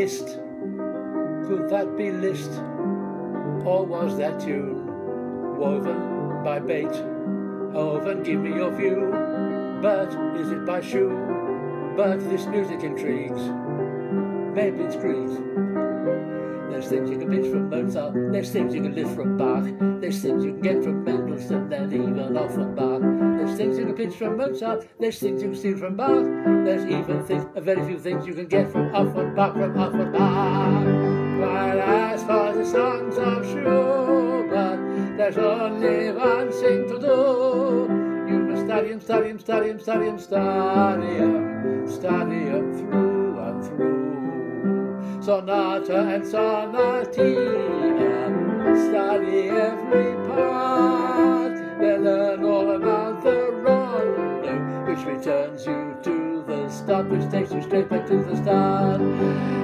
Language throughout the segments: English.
hissed. Could that be Liszt? Or was that tune woven by Beethoven? Oh, give me your view. But is it by Schuh? But this music intrigues. Maybe it's Grieg. There's things you can pitch from Mozart, there's things you can lift from Bach, there's things you can get from Mendelssohn and even Offenbach. Things you can pitch from Mozart, there's things you can steal from Bach, there's even things, very few things you can get from Offenbach, from Offenbach. While as for the songs of Schubert, there's only one thing to do. You must study them, study study study study them, study them through and through sonata and sonatina. Study every part, then learn all about the which returns you to the start, which takes you straight back to the start.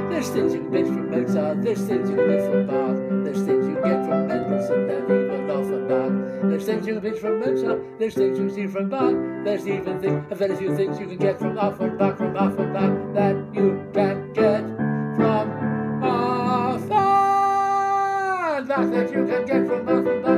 There's things you can get from Mozart, there's things you can get from Bach, there's things you get from Mendelssohn and even Offenbach. There's things you can get from Mozart, there's things you can see from Bach, there's even things, a very few things you can get from Offenbach, from Offenbach, that you can get from Offenbach, that you can get from Offenbach.